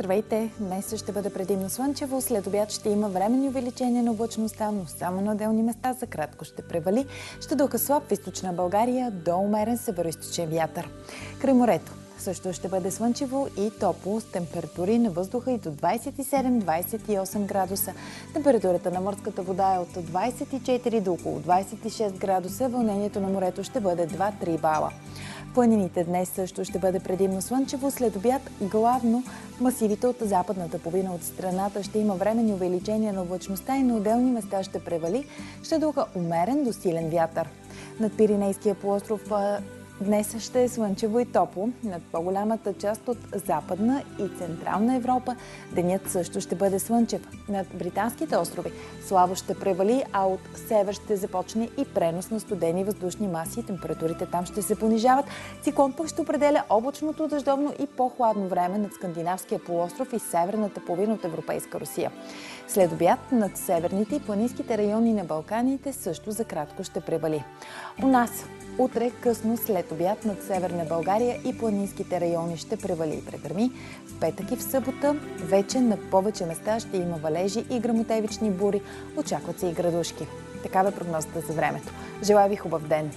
Здравейте! Днес ще бъде предимно слънчево. След обяд ще има временни увеличения на облачността, но само на отделни места за кратко ще превали. Ще духа слаб в източна България до умерен североисточен вятър. Край морето също ще бъде слънчево и топло с температури на въздуха и до 27-28 градуса. Температурата на морската вода е от 24 до около 26 градуса. Вълнението на морето ще бъде 2-3 бала. Планините днес също ще бъде предимно слънчево. След обяд главно масивите от западната половина от страната ще има времени увеличения на облачността и на отделни места ще превали. Ще духа умерен до силен вятър. Над Пиринейския полуостров Днес ще е слънчево и топло над по-голямата част от Западна и Централна Европа. Денят също ще бъде слънчев. Над британските острови слабо ще превали, а от север ще започне и пренос на студени въздушни маси. Температурите там ще се понижават. Циклон пък ще определя облачното, дъждовно и по-хладно време над Скандинавския полуостров и северната половина от Европейска Русия. След обяд над северните и планинските райони на Балканите също за кратко ще превали. У нас Утре късно след обяд над Северна България и планинските райони ще превали и прегърми. В петък и в събота вече на повече места ще има валежи и грамотевични бури. Очакват се и градушки. Такава е прогнозата за времето. Желая ви хубав ден!